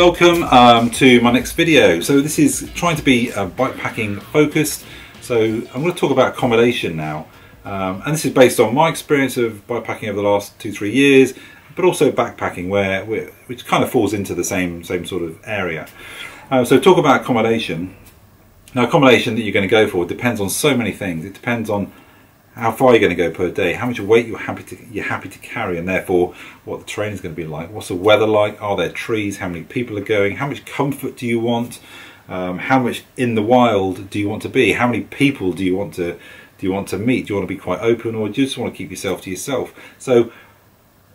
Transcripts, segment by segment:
Welcome um, to my next video. So this is trying to be uh, bikepacking focused. So I'm going to talk about accommodation now. Um, and this is based on my experience of bikepacking over the last two, three years, but also backpacking where, which kind of falls into the same, same sort of area. Uh, so talk about accommodation. Now accommodation that you're going to go for depends on so many things. It depends on how far you're going to go per day, how much weight you're happy to you're happy to carry, and therefore what the terrain is going to be like. What's the weather like? Are there trees? How many people are going? How much comfort do you want? Um, how much in the wild do you want to be? How many people do you want to do you want to meet? Do you want to be quite open, or do you just want to keep yourself to yourself? So,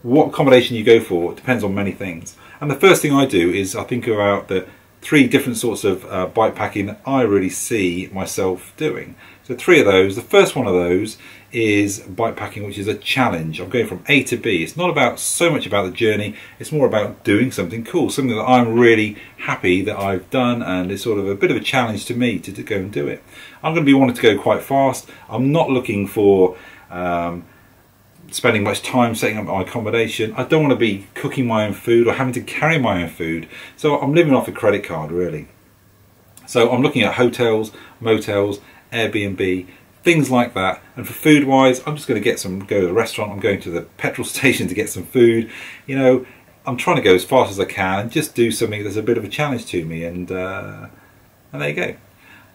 what accommodation you go for depends on many things. And the first thing I do is I think about the three different sorts of uh, bike packing that I really see myself doing. So three of those. The first one of those is bike packing, which is a challenge. I'm going from A to B. It's not about so much about the journey. It's more about doing something cool, something that I'm really happy that I've done, and it's sort of a bit of a challenge to me to, to go and do it. I'm going to be wanting to go quite fast. I'm not looking for um, spending much time setting up my accommodation. I don't want to be cooking my own food or having to carry my own food. So I'm living off a credit card really. So I'm looking at hotels, motels, Airbnb, things like that. And for food wise, I'm just going to get some, go to the restaurant, I'm going to the petrol station to get some food. You know, I'm trying to go as fast as I can and just do something that's a bit of a challenge to me. And, uh, and there you go.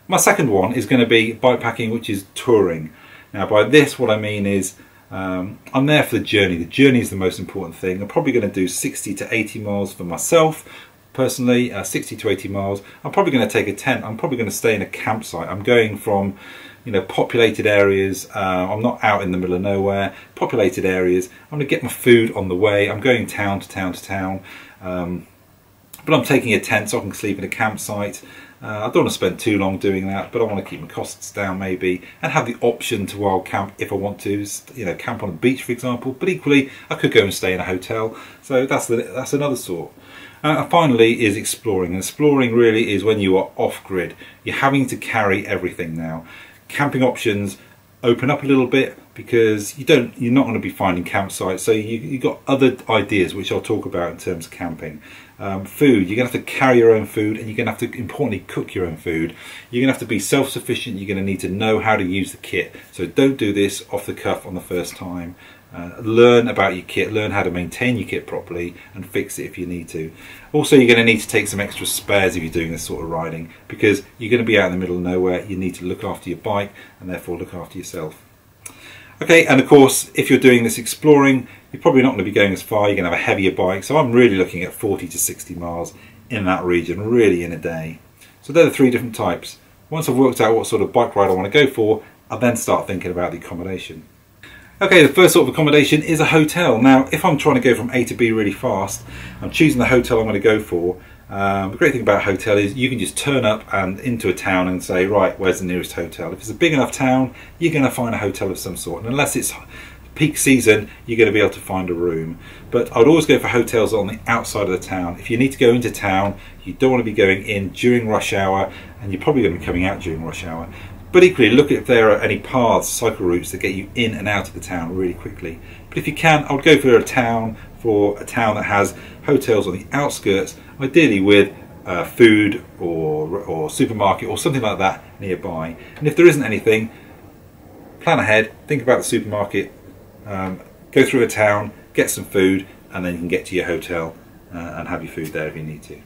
My second one is going to be bikepacking, which is touring. Now by this, what I mean is um, I'm there for the journey. The journey is the most important thing. I'm probably going to do 60 to 80 miles for myself personally, uh, 60 to 80 miles. I'm probably going to take a tent. I'm probably going to stay in a campsite. I'm going from you know populated areas. Uh, I'm not out in the middle of nowhere. Populated areas. I'm going to get my food on the way. I'm going town to town to town. Um, but I'm taking a tent so I can sleep in a campsite. Uh, I don't want to spend too long doing that, but I want to keep my costs down maybe and have the option to wild camp if I want to, you know, camp on a beach for example. But equally, I could go and stay in a hotel. So that's the, that's another sort. Uh, finally is exploring. And exploring really is when you are off grid. You're having to carry everything now. Camping options open up a little bit because you don't you're not going to be finding campsites so you, you've got other ideas which I'll talk about in terms of camping um, food. You're going to have to carry your own food and you're going to have to importantly cook your own food. You're going to have to be self-sufficient. You're going to need to know how to use the kit. So don't do this off the cuff on the first time. Uh, learn about your kit, learn how to maintain your kit properly and fix it if you need to. Also you're going to need to take some extra spares if you're doing this sort of riding because you're going to be out in the middle of nowhere, you need to look after your bike and therefore look after yourself. Okay, and of course, if you're doing this exploring, you're probably not going to be going as far, you're going to have a heavier bike, so I'm really looking at 40 to 60 miles in that region, really in a day. So they're the three different types. Once I've worked out what sort of bike ride I want to go for, I'll then start thinking about the accommodation. Okay, the first sort of accommodation is a hotel. Now, if I'm trying to go from A to B really fast, I'm choosing the hotel I'm going to go for. Um, the great thing about a hotel is you can just turn up and into a town and say, right, where's the nearest hotel? If it's a big enough town, you're going to find a hotel of some sort. And unless it's peak season, you're going to be able to find a room. But I'd always go for hotels on the outside of the town. If you need to go into town, you don't want to be going in during rush hour, and you're probably going to be coming out during rush hour. But equally, look if there are any paths, cycle routes that get you in and out of the town really quickly. But if you can, I would go for a town, for a town that has hotels on the outskirts, ideally with uh, food or, or supermarket or something like that nearby. And if there isn't anything, plan ahead, think about the supermarket, um, go through a town, get some food, and then you can get to your hotel uh, and have your food there if you need to.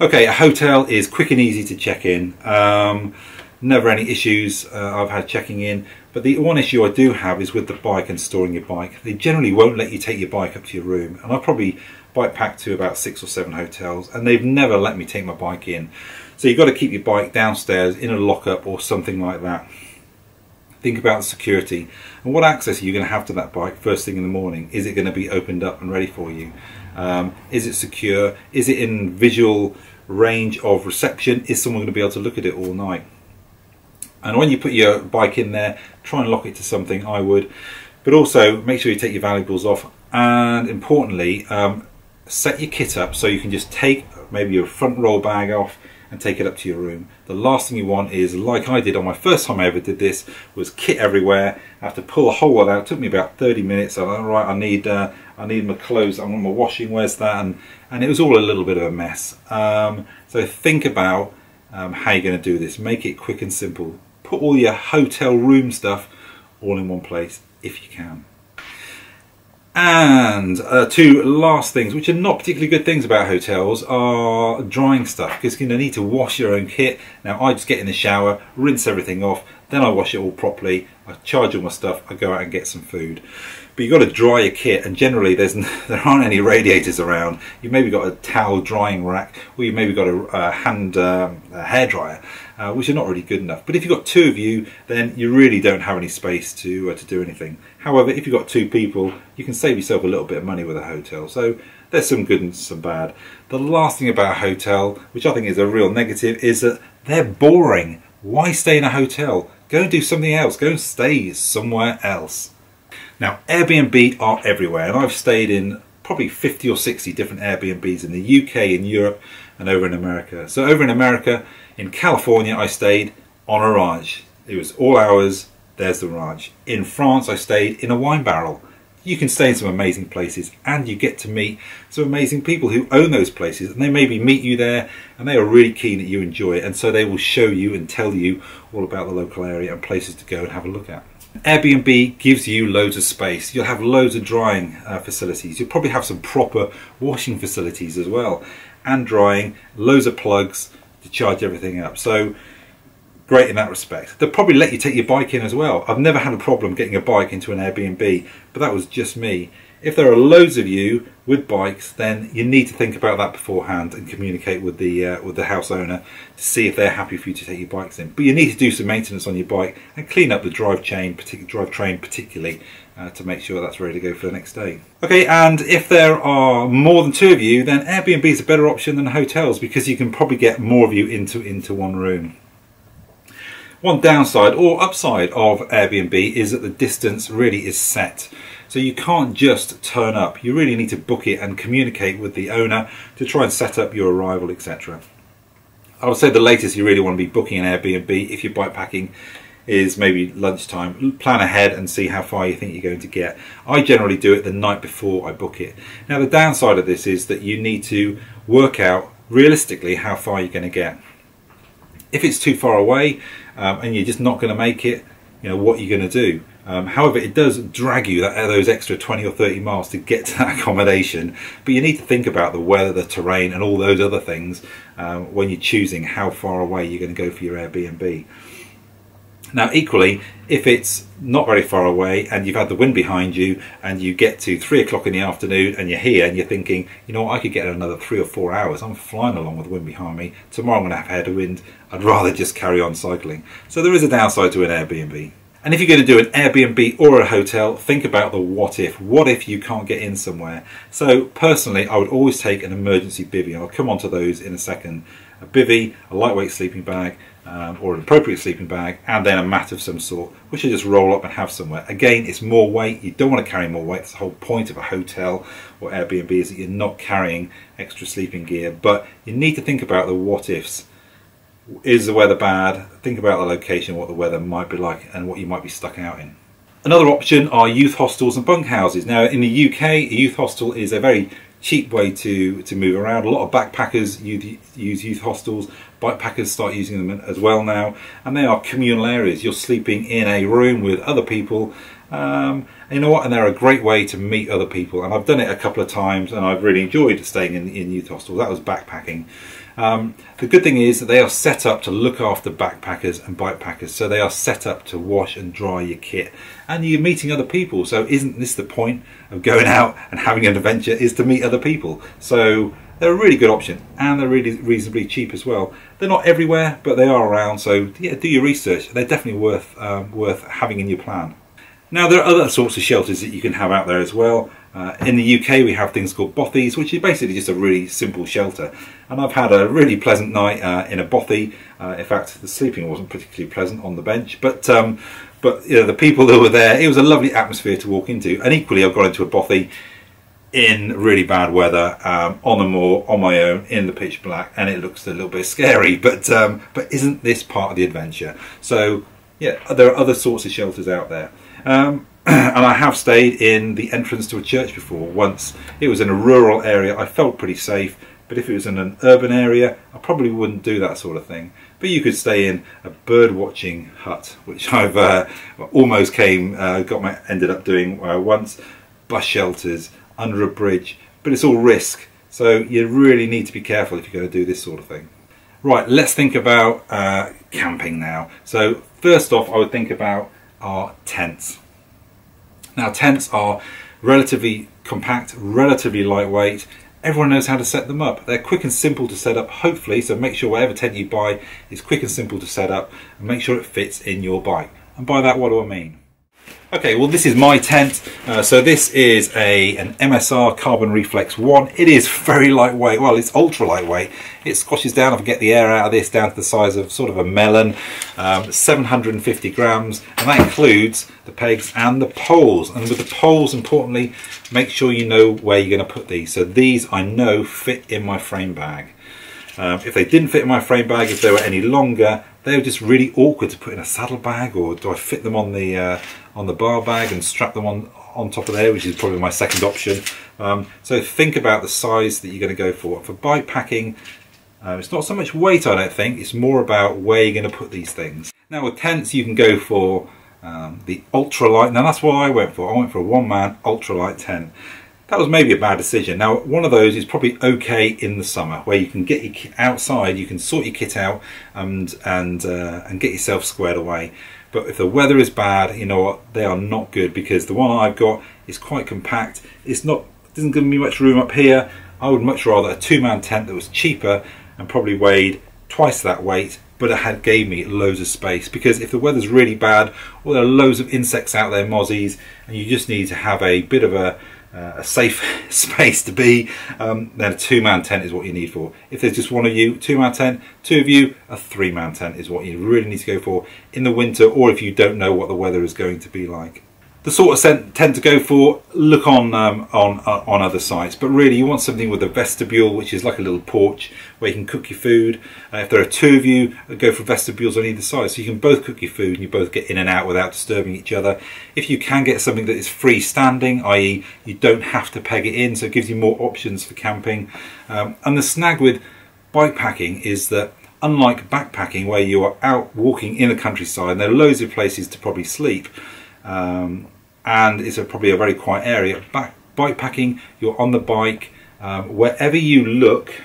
Okay, a hotel is quick and easy to check in. Um, never any issues uh, I've had checking in. But the one issue I do have is with the bike and storing your bike. They generally won't let you take your bike up to your room. And I've probably bike packed to about six or seven hotels and they've never let me take my bike in. So you've got to keep your bike downstairs in a lockup or something like that. Think about security and what access are you going to have to that bike first thing in the morning? Is it going to be opened up and ready for you? Um, is it secure? Is it in visual range of reception? Is someone going to be able to look at it all night? And when you put your bike in there, try and lock it to something, I would. But also make sure you take your valuables off. And importantly, um, set your kit up so you can just take maybe your front roll bag off and take it up to your room. The last thing you want is, like I did on my first time I ever did this, was kit everywhere. I have to pull a whole lot out. It took me about 30 minutes. I'm like, all right, I need, uh, I need my clothes. I want my washing. Where's that? And, and it was all a little bit of a mess. Um, so think about um, how you're going to do this. Make it quick and simple. Put all your hotel room stuff all in one place if you can. And uh, two last things, which are not particularly good things about hotels, are drying stuff because you're going to need to wash your own kit. Now, I just get in the shower, rinse everything off, then I wash it all properly, I charge all my stuff, I go out and get some food. But you've got to dry your kit and generally there's there aren't any radiators around. You've maybe got a towel drying rack or you've maybe got a, a hand um, a hairdryer uh, which are not really good enough. But if you've got two of you then you really don't have any space to uh, to do anything. However if you've got two people you can save yourself a little bit of money with a hotel. So there's some good and some bad. The last thing about a hotel which I think is a real negative is that they're boring. Why stay in a hotel? Go and do something else. Go and stay somewhere else. Now, Airbnb are everywhere, and I've stayed in probably 50 or 60 different Airbnbs in the UK, in Europe, and over in America. So, over in America, in California, I stayed on a ranch. It was all hours, there's the ranch. In France, I stayed in a wine barrel. You can stay in some amazing places and you get to meet some amazing people who own those places and they maybe meet you there and they are really keen that you enjoy it and so they will show you and tell you all about the local area and places to go and have a look at. Airbnb gives you loads of space. You'll have loads of drying uh, facilities. You'll probably have some proper washing facilities as well, and drying, loads of plugs to charge everything up. So great in that respect. They'll probably let you take your bike in as well. I've never had a problem getting a bike into an Airbnb, but that was just me. If there are loads of you with bikes, then you need to think about that beforehand and communicate with the uh, with the house owner to see if they're happy for you to take your bikes in. But you need to do some maintenance on your bike and clean up the drive chain, drive train, particularly uh, to make sure that's ready to go for the next day. Okay, and if there are more than two of you, then Airbnb is a better option than hotels because you can probably get more of you into into one room. One downside or upside of Airbnb is that the distance really is set. So you can't just turn up. You really need to book it and communicate with the owner to try and set up your arrival, etc. I would say the latest you really want to be booking an Airbnb if you're bikepacking is maybe lunchtime. Plan ahead and see how far you think you're going to get. I generally do it the night before I book it. Now the downside of this is that you need to work out realistically how far you're going to get. If it's too far away, um, and you're just not going to make it, you know, what you're going to do. Um, however, it does drag you that, those extra 20 or 30 miles to get to that accommodation, but you need to think about the weather, the terrain, and all those other things um, when you're choosing how far away you're going to go for your Airbnb. Now, equally, if it's not very far away and you've had the wind behind you and you get to three o'clock in the afternoon and you're here and you're thinking, you know what, I could get another three or four hours. I'm flying along with the wind behind me. Tomorrow I'm going to have headwind. I'd rather just carry on cycling. So there is a downside to an Airbnb. And if you're going to do an Airbnb or a hotel, think about the what if. What if you can't get in somewhere? So personally, I would always take an emergency bivy. I'll come on to those in a second. A bivy, a lightweight sleeping bag, um, or an appropriate sleeping bag, and then a mat of some sort, which you just roll up and have somewhere. Again, it's more weight. You don't want to carry more weight. That's the whole point of a hotel or Airbnb is that you're not carrying extra sleeping gear. But you need to think about the what ifs. Is the weather bad? Think about the location, what the weather might be like, and what you might be stuck out in. Another option are youth hostels and bunkhouses. Now, in the UK, a youth hostel is a very cheap way to, to move around. A lot of backpackers use youth hostels. Bikepackers start using them as well now. And they are communal areas. You're sleeping in a room with other people. Um, you know what? And they're a great way to meet other people. And I've done it a couple of times and I've really enjoyed staying in, in youth hostels. That was backpacking. Um, the good thing is that they are set up to look after backpackers and bikepackers, so they are set up to wash and dry your kit. And you're meeting other people, so isn't this the point of going out and having an adventure? Is to meet other people. So they're a really good option, and they're really reasonably cheap as well. They're not everywhere, but they are around. So yeah, do your research. They're definitely worth um, worth having in your plan. Now there are other sorts of shelters that you can have out there as well. Uh, in the UK we have things called bothies, which is basically just a really simple shelter. And I've had a really pleasant night uh, in a bothy. Uh, in fact, the sleeping wasn't particularly pleasant on the bench, but um, but you know, the people that were there, it was a lovely atmosphere to walk into. And equally, I've gone into a bothy in really bad weather um, on the moor on my own in the pitch black and it looks a little bit scary but um, but isn't this part of the adventure so yeah there are other sorts of shelters out there um, and I have stayed in the entrance to a church before once it was in a rural area I felt pretty safe but if it was in an urban area I probably wouldn't do that sort of thing but you could stay in a bird watching hut which I've uh, almost came uh, got my ended up doing uh, once bus shelters under a bridge, but it's all risk. So you really need to be careful if you're going to do this sort of thing. Right, let's think about uh, camping now. So first off, I would think about our tents. Now tents are relatively compact, relatively lightweight. Everyone knows how to set them up. They're quick and simple to set up, hopefully, so make sure whatever tent you buy is quick and simple to set up and make sure it fits in your bike. And by that, what do I mean? Okay, well this is my tent. Uh, so this is a an MSR Carbon Reflex 1. It is very lightweight. Well, it's ultra lightweight. It squashes down. I can get the air out of this down to the size of sort of a melon. Um, 750 grams, and that includes the pegs and the poles. And with the poles, importantly, make sure you know where you're going to put these. So these I know fit in my frame bag. Um, if they didn't fit in my frame bag, if they were any longer, they were just really awkward to put in a saddle bag, or do I fit them on the uh, on the bar bag and strap them on on top of there, which is probably my second option. Um, so think about the size that you're going to go for. For bike packing, uh, it's not so much weight, I don't think. It's more about where you're going to put these things. Now with tents, you can go for um, the ultralight. Now that's what I went for. I went for a one-man ultralight tent that was maybe a bad decision. Now, one of those is probably okay in the summer, where you can get your outside, you can sort your kit out, and and uh, and get yourself squared away. But if the weather is bad, you know what, they are not good because the one I've got is quite compact. It's not doesn't give me much room up here. I would much rather a two-man tent that was cheaper and probably weighed twice that weight but it had gave me loads of space because if the weather's really bad or there are loads of insects out there mozzies and you just need to have a bit of a uh, a safe space to be, um, then a two-man tent is what you need for. If there's just one of you, two-man tent, two of you, a three-man tent is what you really need to go for in the winter or if you don't know what the weather is going to be like the sort of scent tend to go for look on um, on uh, on other sites. But really you want something with a vestibule which is like a little porch where you can cook your food. Uh, if there are two of you uh, go for vestibules on either side. So you can both cook your food and you both get in and out without disturbing each other. If you can get something that is freestanding i.e. you don't have to peg it in so it gives you more options for camping. Um, and the snag with bike packing is that unlike backpacking where you are out walking in the countryside and there are loads of places to probably sleep um, and it's a, probably a very quiet area. Back, bike packing, you're on the bike, um, wherever you look,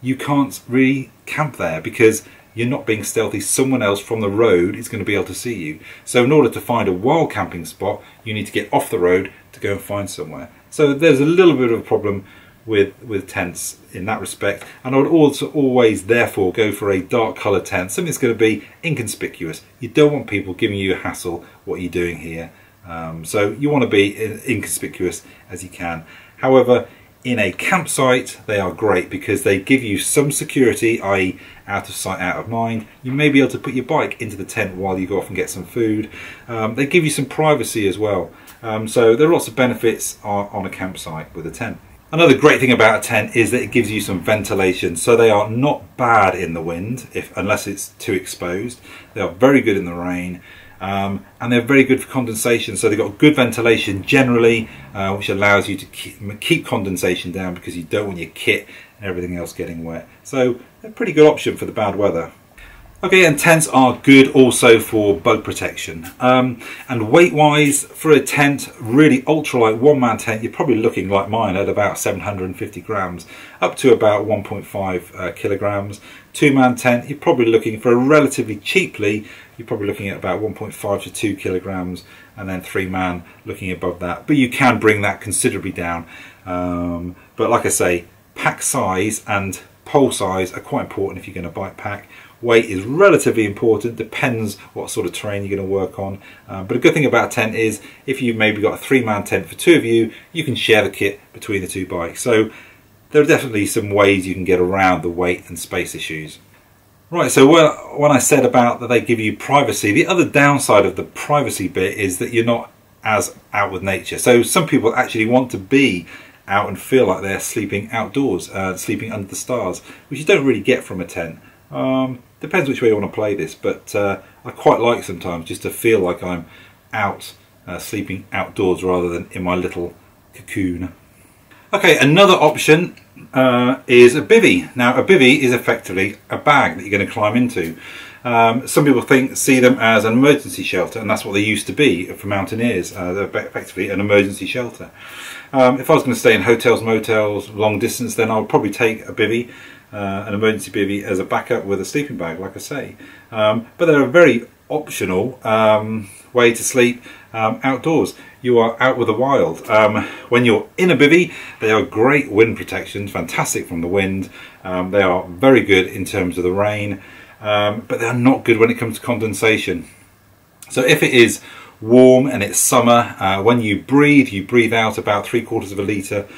you can't really camp there because you're not being stealthy. Someone else from the road is going to be able to see you. So in order to find a wild camping spot, you need to get off the road to go and find somewhere. So there's a little bit of a problem with with tents in that respect and I would also always therefore go for a dark colour tent something that's going to be inconspicuous you don't want people giving you a hassle what are you doing here um, so you want to be inconspicuous as you can. However, in a campsite, they are great because they give you some security, i.e. out of sight, out of mind. You may be able to put your bike into the tent while you go off and get some food. Um, they give you some privacy as well. Um, so there are lots of benefits on a campsite with a tent. Another great thing about a tent is that it gives you some ventilation. So they are not bad in the wind, if unless it's too exposed. They are very good in the rain. Um, and they're very good for condensation. So they've got good ventilation generally uh, which allows you to keep, keep, condensation down because you don't want your kit and everything else getting wet. So a pretty good option for the bad weather Okay, and tents are good also for bug protection. Um, and weight wise, for a tent, really ultralight one man tent, you're probably looking like mine at about 750 grams, up to about 1.5 uh, kilograms. Two man tent, you're probably looking for a relatively cheaply, you're probably looking at about 1.5 to 2 kilograms, and then three man looking above that. But you can bring that considerably down. Um, but like I say, pack size and pole size are quite important if you're going to bike pack weight is relatively important depends what sort of terrain you're going to work on um, but a good thing about a tent is if you've maybe got a three man tent for two of you you can share the kit between the two bikes so there are definitely some ways you can get around the weight and space issues right so when I said about that they give you privacy the other downside of the privacy bit is that you're not as out with nature. So some people actually want to be out and feel like they're sleeping outdoors, uh, sleeping under the stars, which you don't really get from a tent. Um, depends which way you want to play this, but uh, I quite like sometimes just to feel like I'm out uh, sleeping outdoors rather than in my little cocoon. Okay, another option uh, is a bivy. Now, a bivy is effectively a bag that you're going to climb into. Um, some people think see them as an emergency shelter, and that's what they used to be for mountaineers. Uh, they're effectively an emergency shelter. Um, if I was going to stay in hotels, motels, long distance, then I would probably take a bivy, uh, an emergency bivy, as a backup with a sleeping bag, like I say. Um, but they're a very optional um, way to sleep um, outdoors. You are out with the wild. Um, when you're in a bivy, they are great wind protection, fantastic from the wind. Um, they are very good in terms of the rain, um, but they're not good when it comes to condensation. So if it is warm and it's summer, uh, when you breathe, you breathe out about three quarters of a litre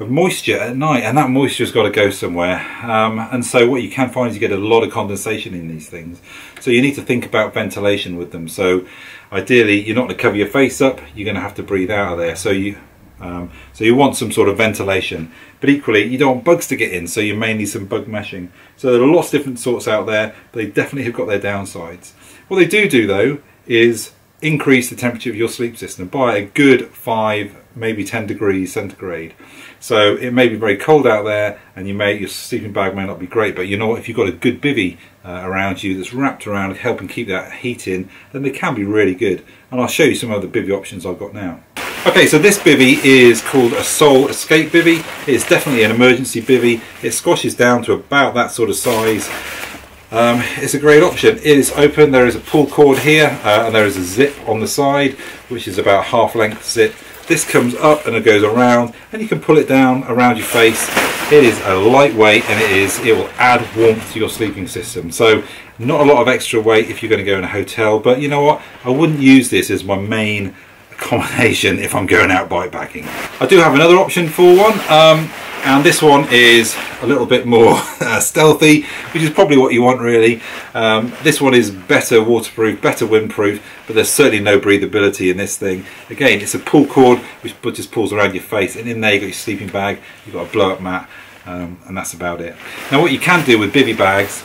of moisture at night and that moisture's got to go somewhere. Um, and so what you can find is you get a lot of condensation in these things. So you need to think about ventilation with them. So ideally you're not going to cover your face up you're going to have to breathe out of there. So you um, so you want some sort of ventilation. But equally you don't want bugs to get in so you may need some bug meshing so there are lots of different sorts out there. But they definitely have got their downsides. What they do do though is increase the temperature of your sleep system by a good 5 maybe 10 degrees centigrade so it may be very cold out there, and you may your sleeping bag may not be great. But you know what? If you've got a good bivy uh, around you that's wrapped around, helping keep that heat in, then they can be really good. And I'll show you some of the bivy options I've got now. Okay, so this bivy is called a Sol Escape bivy. It's definitely an emergency bivy. It squashes down to about that sort of size. Um, it's a great option. It is open. There is a pull cord here, uh, and there is a zip on the side, which is about half length zip. This comes up and it goes around and you can pull it down around your face. It is a lightweight and it is it will add warmth to your sleeping system. So not a lot of extra weight if you're going to go in a hotel, but you know what? I wouldn't use this as my main accommodation if I'm going out bikepacking. I do have another option for one. Um, and this one is a little bit more uh, stealthy which is probably what you want really. Um, this one is better waterproof better windproof but there's certainly no breathability in this thing. Again it's a pull cord which just pulls around your face and in there you've got your sleeping bag you've got a blow up mat um, and that's about it. Now what you can do with bivy bags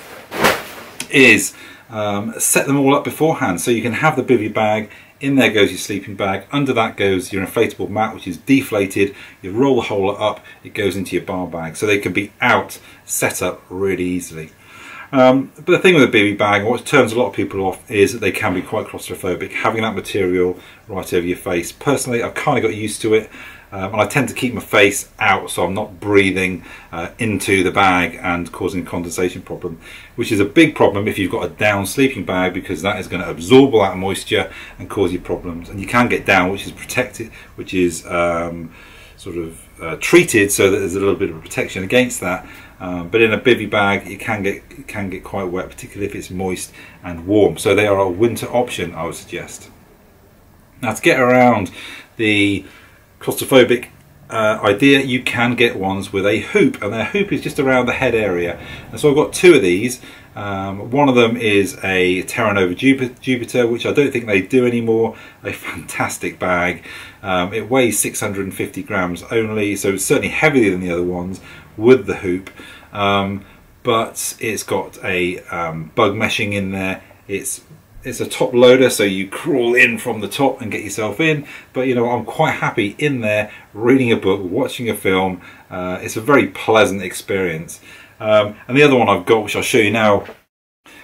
is um, set them all up beforehand so you can have the bivy bag in there goes your sleeping bag. Under that goes your inflatable mat, which is deflated. You roll the hole up, it goes into your bar bag. So they can be out, set up really easily. Um, but the thing with a bivy bag, what turns a lot of people off, is that they can be quite claustrophobic. Having that material right over your face. Personally, I've kind of got used to it. Um, and I tend to keep my face out so I'm not breathing uh, into the bag and causing condensation problem, which is a big problem if you've got a down sleeping bag because that is going to absorb all that moisture and cause you problems. And you can get down, which is protected, which is um, sort of uh, treated so that there's a little bit of protection against that. Um, but in a bivy bag, it can get it can get quite wet, particularly if it's moist and warm. So they are a winter option, I would suggest. Now to get around the claustrophobic uh, idea, you can get ones with a hoop, and their hoop is just around the head area. And so I've got two of these. Um, one of them is a Terra Nova Jupiter, which I don't think they do anymore. A fantastic bag. Um, it weighs 650 grams only, so it's certainly heavier than the other ones with the hoop. Um, but it's got a um, bug meshing in there. It's it's a top loader so you crawl in from the top and get yourself in. But you know I'm quite happy in there reading a book watching a film. Uh, it's a very pleasant experience. Um, and the other one I've got which I'll show you now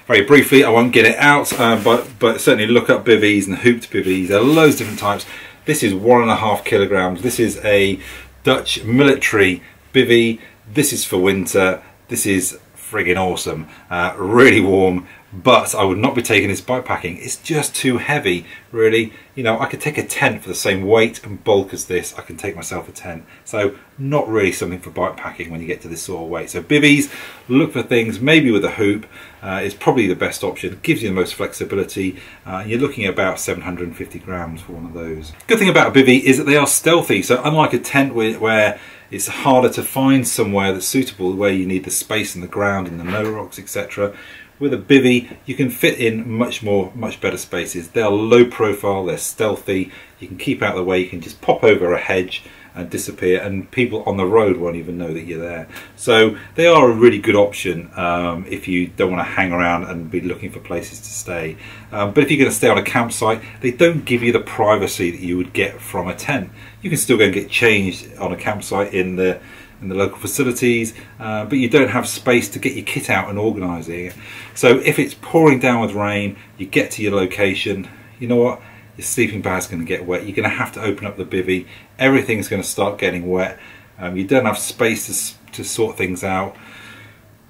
very briefly I won't get it out uh, but but certainly look up bivvies and hooped bivvies. There are loads of different types. This is one and a half kilograms. This is a Dutch military bivvy. This is for winter. This is friggin' awesome uh, really warm but I would not be taking this bikepacking. It's just too heavy, really. You know, I could take a tent for the same weight and bulk as this. I can take myself a tent. So not really something for bikepacking when you get to this sort of weight. So bivvies, look for things maybe with a hoop uh, is probably the best option. It gives you the most flexibility. Uh, you're looking at about 750 grams for one of those. Good thing about a bivvy is that they are stealthy. So unlike a tent where, where it's harder to find somewhere that's suitable where you need the space in the ground and the no rocks etc With a bivy, you can fit in much more, much better spaces. They're low profile, they're stealthy, you can keep out of the way, you can just pop over a hedge and disappear and people on the road won't even know that you're there. So they are a really good option um, if you don't want to hang around and be looking for places to stay. Um, but if you're going to stay on a campsite, they don't give you the privacy that you would get from a tent. You can still go and get changed on a campsite in the in the local facilities, uh, but you don't have space to get your kit out and organise it. So if it's pouring down with rain, you get to your location, you know what, your sleeping bag's going to get wet, you're going to have to open up the bivvy, everything's going to start getting wet, um, you don't have space to, to sort things out.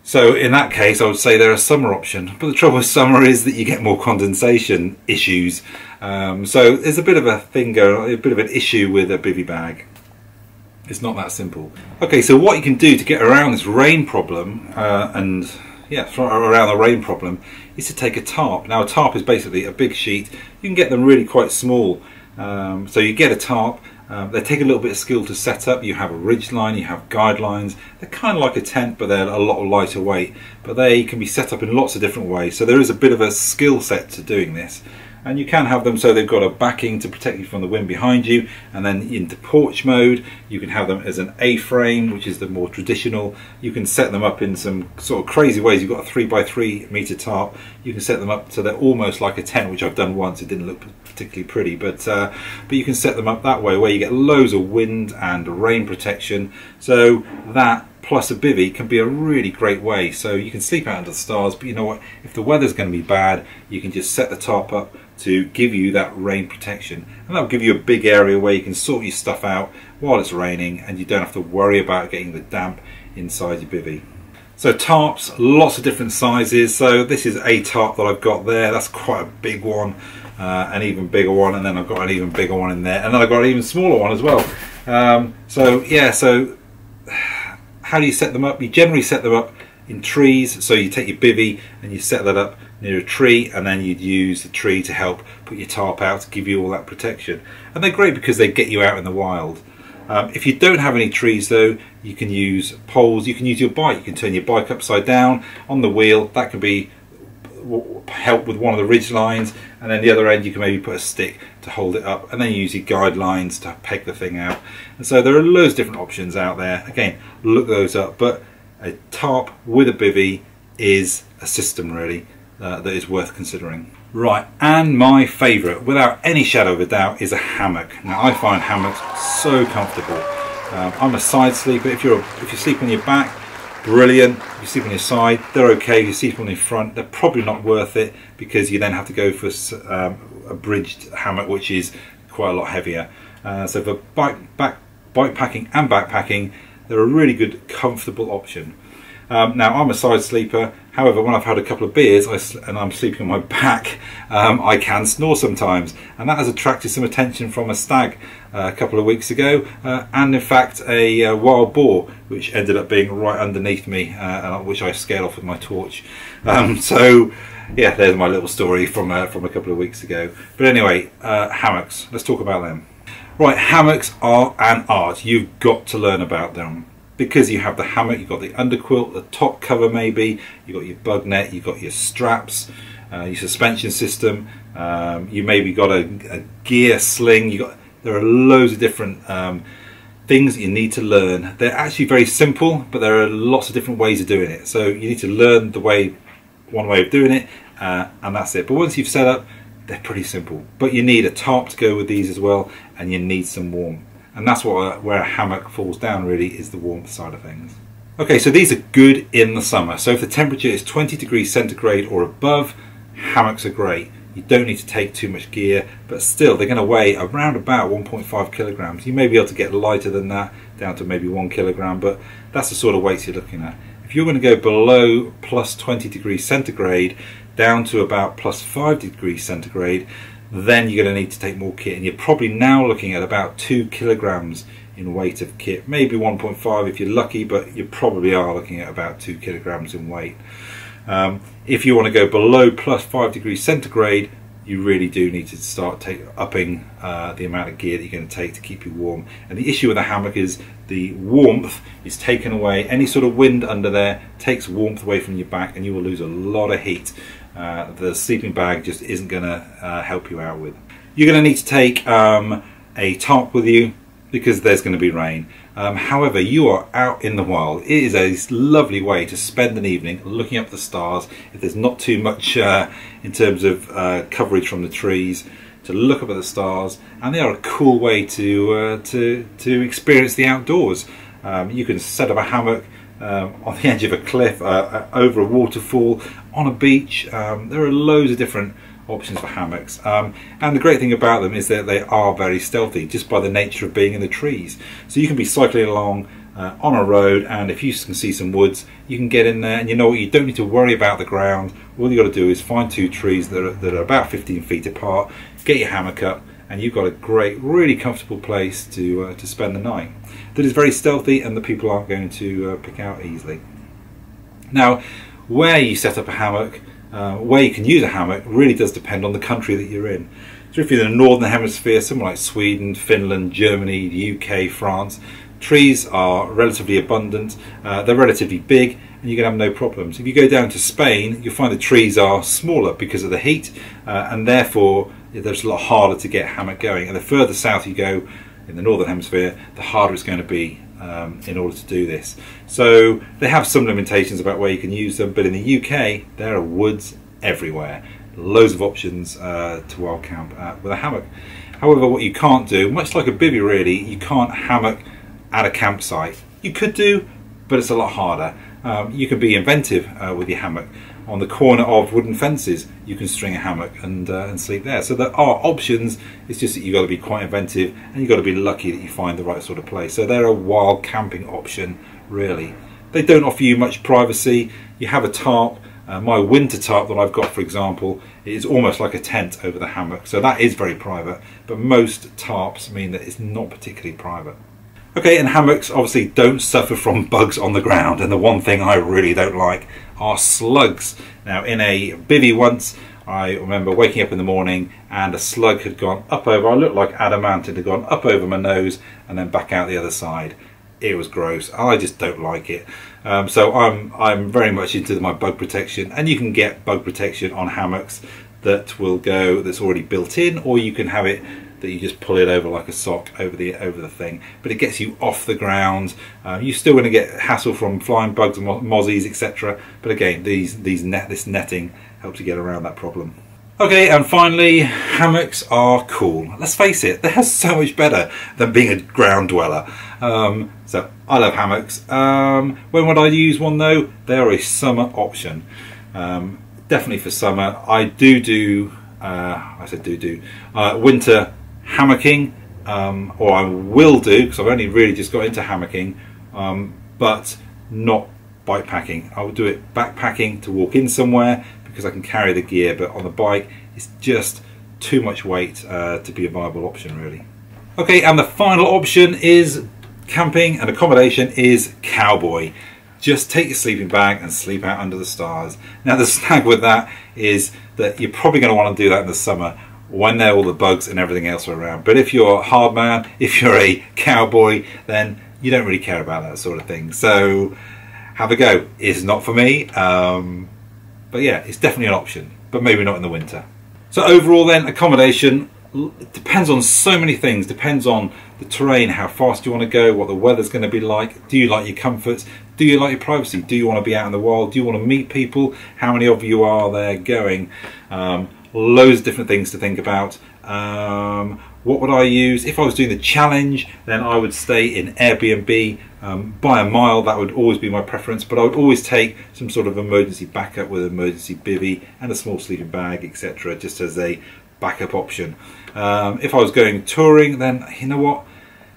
So in that case, I would say they're a summer option. But the trouble with summer is that you get more condensation issues. Um, so there's a bit of a going, a bit of an issue with a bivy bag. It's not that simple. Okay, so what you can do to get around this rain problem uh, and yeah, around the rain problem is to take a tarp. Now a tarp is basically a big sheet. You can get them really quite small. Um, so you get a tarp. Um, they take a little bit of skill to set up. You have a ridge line, you have guidelines. They're kind of like a tent, but they're a lot lighter weight. But they can be set up in lots of different ways. So there is a bit of a skill set to doing this and you can have them so they've got a backing to protect you from the wind behind you. And then into porch mode you can have them as an A-frame which is the more traditional. You can set them up in some sort of crazy ways. You've got a 3 by 3 meter tarp. You can set them up so they're almost like a tent which I've done once. It didn't look particularly pretty but uh, but you can set them up that way where you get loads of wind and rain protection. So that plus a bivy can be a really great way. So you can sleep out under the stars but you know what? If the weather's going to be bad you can just set the tarp up to give you that rain protection and that'll give you a big area where you can sort your stuff out while it's raining and you don't have to worry about getting the damp inside your bivy. So tarps, lots of different sizes. So this is a tarp that I've got there. That's quite a big one, uh, an even bigger one, and then I've got an even bigger one in there, and then I've got an even smaller one as well. Um, so yeah, so how do you set them up? You generally set them up in trees. So you take your bivy and you set that up near a tree and then you'd use the tree to help put your tarp out to give you all that protection. And they're great because they get you out in the wild. Um, if you don't have any trees though, you can use poles, you can use your bike, you can turn your bike upside down on the wheel, that can be help with one of the ridge lines and then the other end you can maybe put a stick to hold it up and then use your guidelines to peg the thing out. And so there are loads of different options out there. Again look those up but a tarp with a bivy is a system really uh, that is worth considering. Right, and my favourite, without any shadow of a doubt, is a hammock. Now I find hammocks so comfortable. Um, I'm a side sleeper. If you're if you sleep on your back, brilliant. If you sleep on your side, they're okay. If you sleep on your front, they're probably not worth it because you then have to go for um, a bridged hammock, which is quite a lot heavier. Uh, so for bike back bike packing and backpacking, they're a really good, comfortable option. Um, now I'm a side sleeper, however when I've had a couple of beers I, and I'm sleeping on my back, um, I can snore sometimes and that has attracted some attention from a stag uh, a couple of weeks ago uh, and in fact a uh, wild boar which ended up being right underneath me uh, which I scared off with my torch. Um, so yeah there's my little story from, uh, from a couple of weeks ago. But anyway, uh, hammocks, let's talk about them. Right, hammocks are an art. You've got to learn about them because you have the hammock, you've got the underquilt, the top cover maybe, you've got your bug net, you've got your straps, uh, your suspension system, um, you maybe got a, a, gear sling, you got there are loads of different um, things that you need to learn. They're actually very simple, but there are lots of different ways of doing it. So you need to learn the way, one way of doing it, uh, and that's it. But once you've set up, they're pretty simple. But you need a tarp to go with these as well, and you need some warmth and that's what where a hammock falls down really is the warmth side of things. Okay, so these are good in the summer. So if the temperature is 20 degrees centigrade or above, hammocks are great. You don't need to take too much gear, but still they're going to weigh around about 1.5 kilograms. You may be able to get lighter than that, down to maybe one kilogram, but that's the sort of weights you're looking at. If you're going to go below plus 20 degrees centigrade, down to about plus 5 degrees centigrade, then you're going to need to take more kit and you're probably now looking at about two kilograms in weight of kit maybe 1.5 if you're lucky but you probably are looking at about two kilograms in weight um, if you want to go below plus 5 degrees centigrade you really do need to start take, upping uh, the amount of gear that you're going to take to keep you warm. And the issue with a hammock is the warmth is taken away. Any sort of wind under there takes warmth away from your back, and you will lose a lot of heat. Uh, the sleeping bag just isn't going to uh, help you out with. You're going to need to take um, a tarp with you because there's going to be rain. Um, however, you are out in the wild. It is a lovely way to spend an evening looking up the stars. If there's not too much uh, in terms of uh, coverage from the trees, to look up at the stars, and they are a cool way to uh, to to experience the outdoors. Um, you can set up a hammock um, on the edge of a cliff, uh, uh, over a waterfall, on a beach. Um, there are loads of different options for hammocks. Um, and the great thing about them is that they are very stealthy just by the nature of being in the trees. So you can be cycling along uh, on a road and if you can see some woods you can get in there and you know what you don't need to worry about the ground all you got to do is find two trees that are, that are about 15 feet apart get your hammock up and you've got a great really comfortable place to uh, to spend the night that is very stealthy and the people aren't going to uh, pick out easily now where you set up a hammock uh, where you can use a hammock really does depend on the country that you're in. So if you're in the northern hemisphere, somewhere like Sweden, Finland, Germany, the UK, France, trees are relatively abundant, uh, they're relatively big, and you can have no problems. If you go down to Spain, you'll find the trees are smaller because of the heat, uh, and therefore there's a lot harder to get hammock going. And the further south you go in the northern hemisphere, the harder it's going to be um, in order to do this. So they have some limitations about where you can use them, but in the UK there are woods everywhere. Loads of options uh, to wild camp at with a hammock. However, what you can't do, much like a bivvy really, you can't hammock at a campsite. You could do, but it's a lot harder. Um, you can be inventive uh, with your hammock on the corner of wooden fences, you can string a hammock and, uh, and sleep there. So there are options, it's just that you've got to be quite inventive and you've got to be lucky that you find the right sort of place. So they're a wild camping option, really. They don't offer you much privacy. You have a tarp. Uh, my winter tarp that I've got, for example, is almost like a tent over the hammock. So that is very private, but most tarps mean that it's not particularly private. Okay, and hammocks obviously don't suffer from bugs on the ground, and the one thing I really don't like are slugs. Now, in a bivvy once, I remember waking up in the morning and a slug had gone up over, I looked like adamant, it had gone up over my nose and then back out the other side. It was gross. I just don't like it. Um, so I'm I'm very much into my bug protection, and you can get bug protection on hammocks that will go that's already built in, or you can have it that you just pull it over like a sock over the over the thing. But it gets you off the ground. Uh, you're still going to get hassle from flying bugs and mozzies, etc. But again, these these net this netting helps you get around that problem. Okay, and finally, hammocks are cool. Let's face it, they're so much better than being a ground dweller. Um, so I love hammocks. Um, when would I use one though? They are a summer option. Um, definitely for summer. I do do, uh, I said do do, uh, winter hammocking, um, or I will do because I've only really just got into hammocking, um, but not bike packing. I will do it backpacking to walk in somewhere because I can carry the gear, but on the bike it's just too much weight uh, to be a viable option really. Okay, and the final option is camping and accommodation is cowboy. Just take your sleeping bag and sleep out under the stars. Now the snag with that is that you're probably going to want to do that in the summer when there all the bugs and everything else are around. But if you're a hard man, if you're a cowboy, then you don't really care about that sort of thing. So have a go. It's not for me, um, but yeah, it's definitely an option, but maybe not in the winter. So overall, then accommodation depends on so many things. Depends on the terrain, how fast you want to go, what the weather's going to be like. Do you like your comforts? Do you like your privacy? Do you want to be out in the wild? Do you want to meet people? How many of you are there going? Um, loads of different things to think about. Um, what would I use? If I was doing the challenge, then I would stay in Airbnb um, by a mile. That would always be my preference, but I would always take some sort of emergency backup with an emergency bivvy and a small sleeping bag, etc., just as a backup option. Um, if I was going touring, then you know what?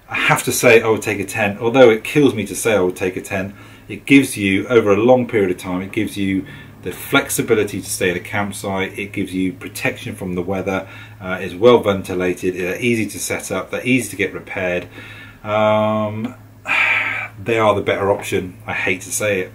I have to say I would take a tent. Although it kills me to say I would take a tent, it gives you over a long period of time. It gives you the flexibility to stay at a campsite, it gives you protection from the weather, uh, it's well ventilated, they're easy to set up, they're easy to get repaired. Um, they are the better option, I hate to say it.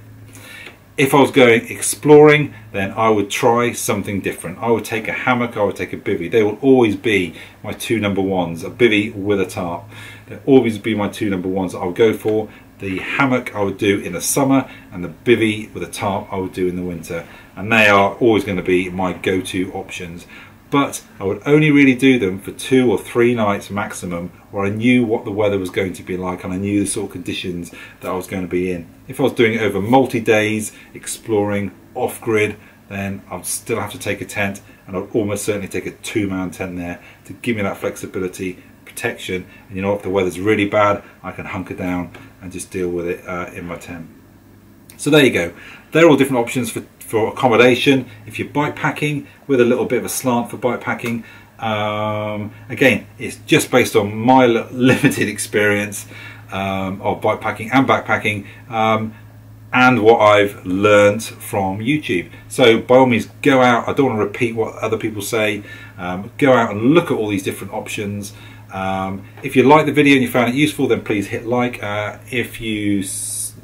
if I was going exploring, then I would try something different. I would take a hammock, I would take a bivy. They will always be my two number ones, a bivy with a tarp. They'll always be my two number ones I would go for. The hammock I would do in the summer and the bivy with a tarp I would do in the winter. And they are always going to be my go-to options but I would only really do them for two or three nights maximum where I knew what the weather was going to be like and I knew the sort of conditions that I was going to be in. If I was doing it over multi-days, exploring off-grid, then I'd still have to take a tent and I'd almost certainly take a two-man tent there to give me that flexibility, protection, and you know if the weather's really bad, I can hunker down and just deal with it uh, in my tent. So there you go. They're all different options for for accommodation. If you're bike packing with a little bit of a slant for bike packing, um, again, it's just based on my limited experience um, of bike packing and backpacking um, and what I've learned from YouTube. So by all means, go out. I don't want to repeat what other people say. Um, go out and look at all these different options. Um, if you like the video and you found it useful, then please hit like. Uh, if you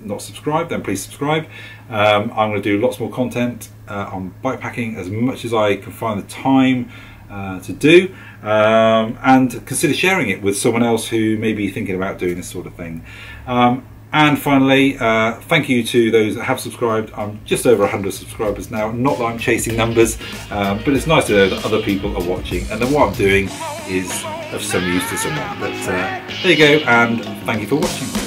not subscribed, then please subscribe. Um, I'm going to do lots more content uh, on bikepacking as much as I can find the time uh, to do, um, and consider sharing it with someone else who may be thinking about doing this sort of thing. Um, and finally, uh, thank you to those that have subscribed. I'm just over 100 subscribers now. Not that I'm chasing numbers, um, but it's nice to know that other people are watching and that what I'm doing is of some use to someone. But uh, there you go, and thank you for watching.